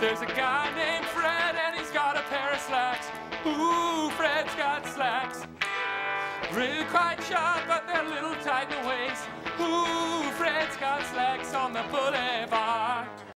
There's a guy named Fred and he's got a pair of slacks. Ooh, Fred's got slacks. Really quite sharp, but they're a little tight in the waist. Ooh, Fred's got slacks on the bullet.